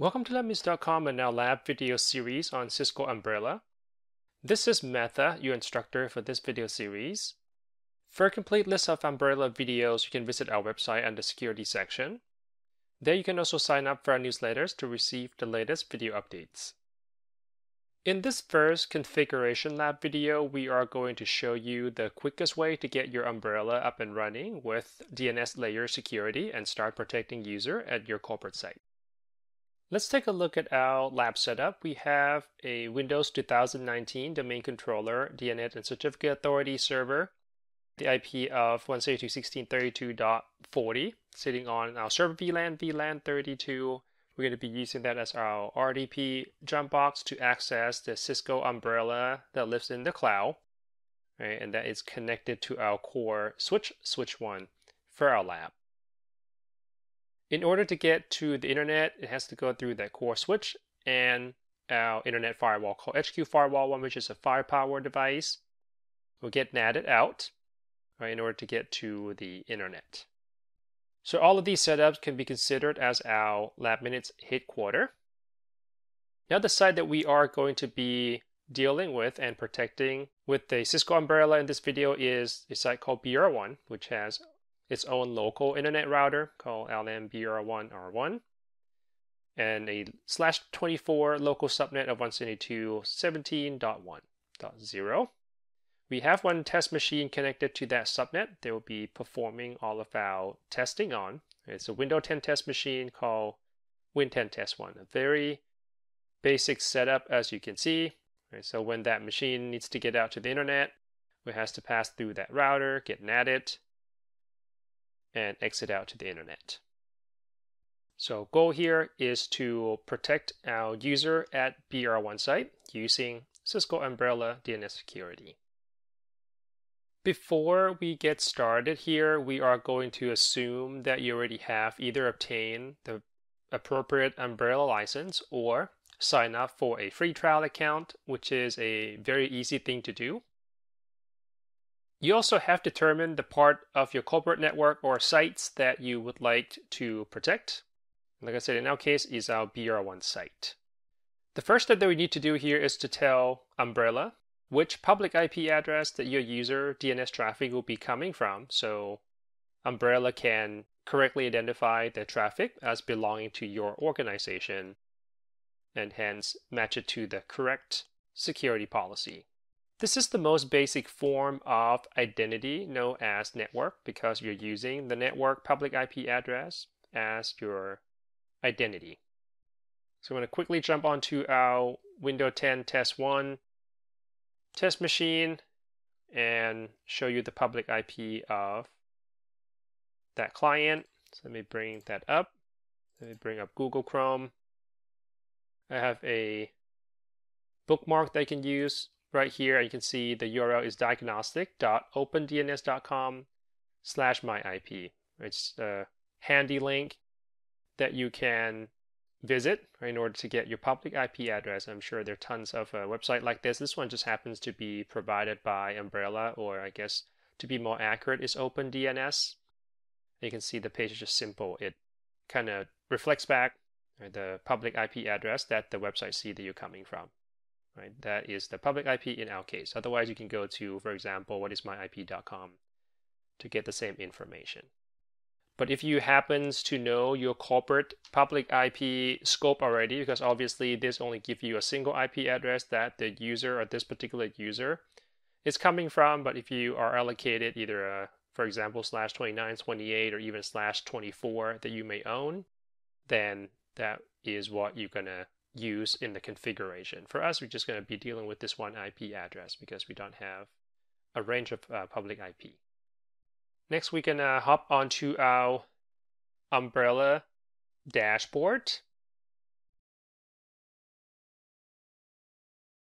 Welcome to LabMinutes.com and our lab video series on Cisco Umbrella. This is Metha, your instructor for this video series. For a complete list of Umbrella videos, you can visit our website under security section. There you can also sign up for our newsletters to receive the latest video updates. In this first configuration lab video, we are going to show you the quickest way to get your Umbrella up and running with DNS layer security and start protecting user at your corporate site. Let's take a look at our lab setup. We have a Windows 2019 domain controller, DNS and certificate authority server, the IP of 172.1632.40 sitting on our server VLAN, VLAN 32. We're going to be using that as our RDP jump box to access the Cisco umbrella that lives in the cloud, right? And that is connected to our core switch, switch one for our lab. In order to get to the internet, it has to go through that core switch and our internet firewall called HQ Firewall 1, which is a firepower device. We'll get NATed out right, in order to get to the internet. So all of these setups can be considered as our lab minutes headquarter. Now the site that we are going to be dealing with and protecting with the Cisco umbrella in this video is a site called BR1, which has its own local internet router called LMBR1R1 and a slash 24 local subnet of 172.17.1.0. We have one test machine connected to that subnet. They will be performing all of our testing on. It's a Windows 10 test machine called Win10 Test 1. A very basic setup as you can see. So when that machine needs to get out to the internet, it has to pass through that router, get NATed, and exit out to the internet. So goal here is to protect our user at BR1 site using Cisco Umbrella DNS Security. Before we get started here, we are going to assume that you already have either obtained the appropriate Umbrella license or sign up for a free trial account, which is a very easy thing to do. You also have determined the part of your corporate network or sites that you would like to protect. Like I said, in our case, is our BR1 site. The first step that we need to do here is to tell Umbrella which public IP address that your user DNS traffic will be coming from. So Umbrella can correctly identify the traffic as belonging to your organization and hence match it to the correct security policy. This is the most basic form of identity known as network because you're using the network public IP address as your identity. So I'm going to quickly jump onto our Windows 10 test 1 test machine and show you the public IP of that client. So let me bring that up. Let me bring up Google Chrome. I have a bookmark that I can use right here you can see the URL is diagnostic.opendns.com slash myip. It's a handy link that you can visit in order to get your public IP address. I'm sure there are tons of uh, website like this. This one just happens to be provided by Umbrella, or I guess to be more accurate is OpenDNS. You can see the page is just simple. It kind of reflects back the public IP address that the website see that you're coming from right? That is the public IP in our case. Otherwise, you can go to, for example, whatismyip.com to get the same information. But if you happens to know your corporate public IP scope already, because obviously this only gives you a single IP address that the user or this particular user is coming from. But if you are allocated either a, for example, slash 29, 28, or even slash 24 that you may own, then that is what you're gonna use in the configuration. For us, we're just going to be dealing with this one IP address because we don't have a range of uh, public IP. Next, we can uh, hop onto our Umbrella dashboard.